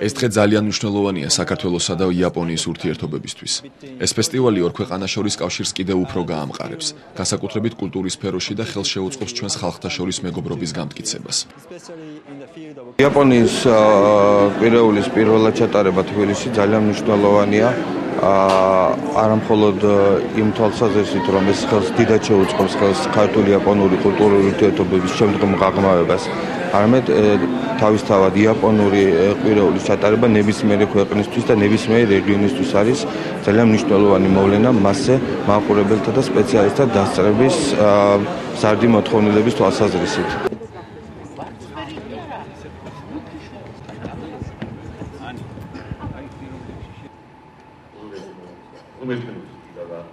ეს დღე ძალიან მნიშვნელოვანია საქართველოსა და იაპონიის ურთიერთობებისთვის. ეს ფესტივალი ორ ქვეყანას შორის კავშირს კიდევ უფრო გაამყარებს, განსაკუთრებით კულტურის სფეროში და ხელს შეუწყობს ჩვენს ხალხთა შორის მეგობრობის გამტკიცებას. იაპონიის პირველის პირველად ჩატარება თბილისში ძალიან მნიშვნელოვანია. არა მხოლოდ იმ თვალსაზრისით, რომ ეს ხელს დიდად შეუწყობს ხელს ქართული-იაპონური კულტურული ურთიერთობების შემდგომ გაღრმავებას, არამედ თავისთავად იაპონური ყვირეულის ჩატარება ნებისმიერი ქვეყნისთვის და ნებისმიერი რეგიონისთვის არის ძალიან მნიშვნელოვანი მოვლენა მასზე მაყურებელთა და სპეციალისტთა დასწრების ზარდი მოთხოვნილების თვალსაზრისით. unbedingt, die da war.